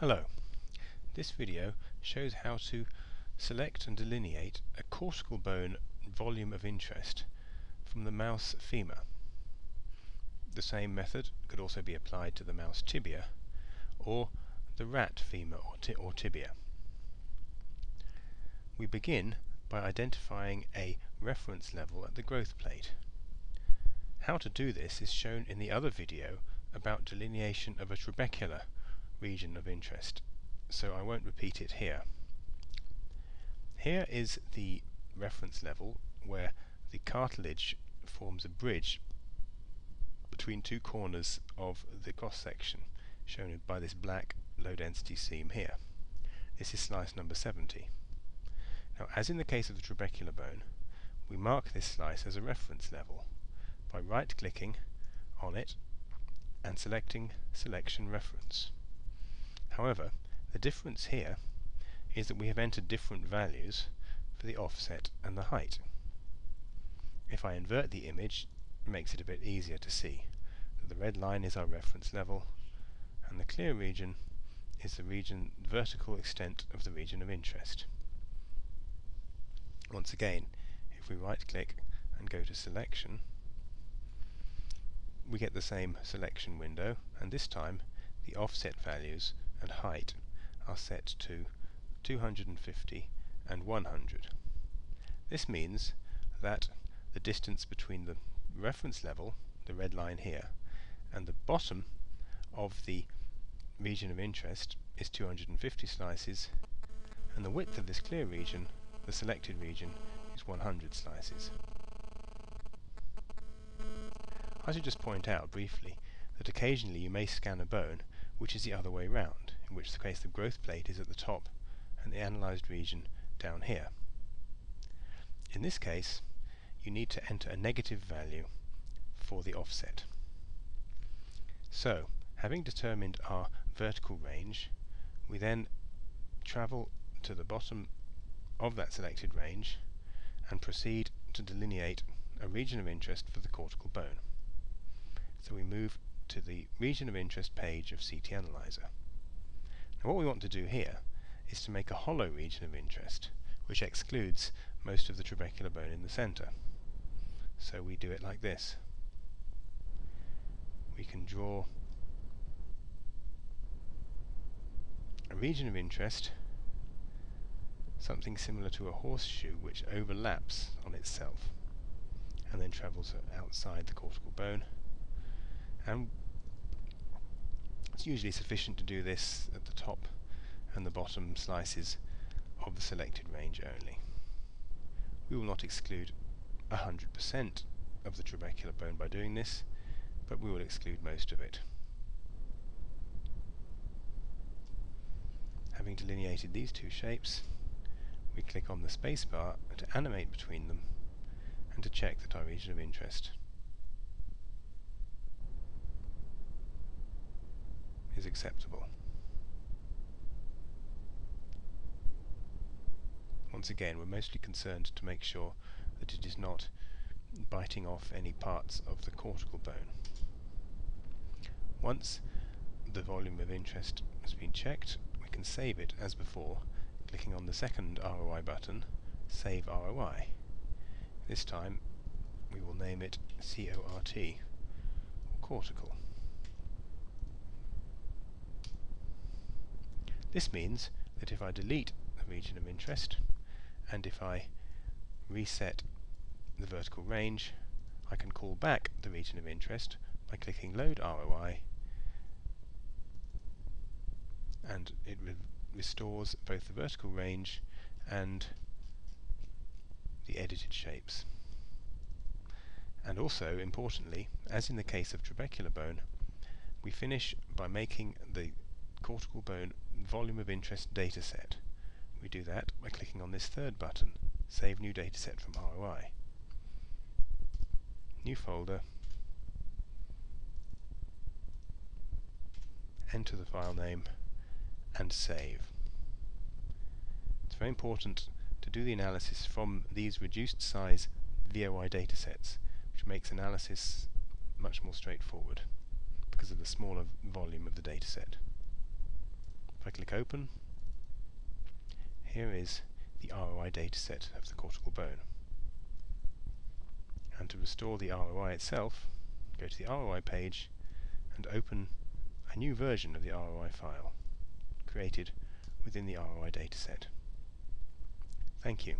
Hello. This video shows how to select and delineate a cortical bone volume of interest from the mouse femur. The same method could also be applied to the mouse tibia or the rat femur or, ti or tibia. We begin by identifying a reference level at the growth plate. How to do this is shown in the other video about delineation of a trabecular region of interest, so I won't repeat it here. Here is the reference level where the cartilage forms a bridge between two corners of the cross section, shown by this black low density seam here. This is slice number 70. Now, as in the case of the trabecular bone, we mark this slice as a reference level by right-clicking on it and selecting Selection Reference. However, the difference here is that we have entered different values for the offset and the height. If I invert the image, it makes it a bit easier to see. The red line is our reference level, and the clear region is the region vertical extent of the region of interest. Once again, if we right click and go to selection, we get the same selection window, and this time the offset values and height are set to 250 and 100. This means that the distance between the reference level, the red line here, and the bottom of the region of interest is 250 slices, and the width of this clear region, the selected region, is 100 slices. I should just point out briefly that occasionally you may scan a bone which is the other way round, in which the case the growth plate is at the top and the analysed region down here. In this case, you need to enter a negative value for the offset. So, having determined our vertical range, we then travel to the bottom of that selected range and proceed to delineate a region of interest for the cortical bone. So we move to the region of interest page of CT Analyzer. Now what we want to do here is to make a hollow region of interest, which excludes most of the trabecular bone in the centre. So we do it like this. We can draw a region of interest, something similar to a horseshoe which overlaps on itself and then travels outside the cortical bone and it's usually sufficient to do this at the top and the bottom slices of the selected range only. We will not exclude 100% of the trabecular bone by doing this, but we will exclude most of it. Having delineated these two shapes, we click on the spacebar to animate between them and to check that our region of interest is acceptable. Once again, we're mostly concerned to make sure that it is not biting off any parts of the cortical bone. Once the volume of interest has been checked, we can save it as before, clicking on the second ROI button, Save ROI. This time we will name it CORT, or cortical. This means that if I delete the region of interest and if I reset the vertical range, I can call back the region of interest by clicking Load ROI and it re restores both the vertical range and the edited shapes. And also, importantly, as in the case of trabecular bone, we finish by making the cortical bone volume of interest dataset. We do that by clicking on this third button, Save New Dataset from ROI. New folder, enter the file name, and save. It's very important to do the analysis from these reduced size VOI datasets, which makes analysis much more straightforward because of the smaller volume of the dataset. If I click open, here is the ROI dataset of the cortical bone. And to restore the ROI itself, go to the ROI page and open a new version of the ROI file created within the ROI dataset. Thank you.